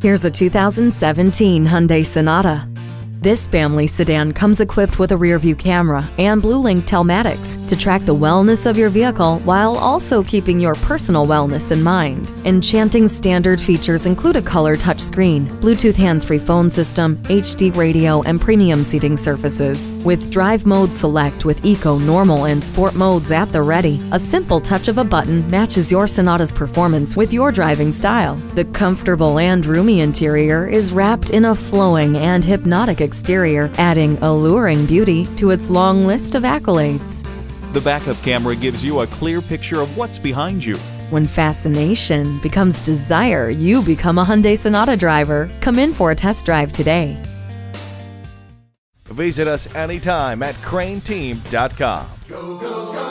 Here's a 2017 Hyundai Sonata. This family sedan comes equipped with a rear-view camera and BlueLink telematics to track the wellness of your vehicle while also keeping your personal wellness in mind. Enchanting standard features include a color touchscreen, Bluetooth hands-free phone system, HD radio, and premium seating surfaces. With Drive Mode Select with Eco, Normal, and Sport modes at the ready, a simple touch of a button matches your Sonata's performance with your driving style. The comfortable and roomy interior is wrapped in a flowing and hypnotic exterior, adding alluring beauty to its long list of accolades. The backup camera gives you a clear picture of what's behind you. When fascination becomes desire, you become a Hyundai Sonata driver. Come in for a test drive today. Visit us anytime at crainteam.com. Go, go, go.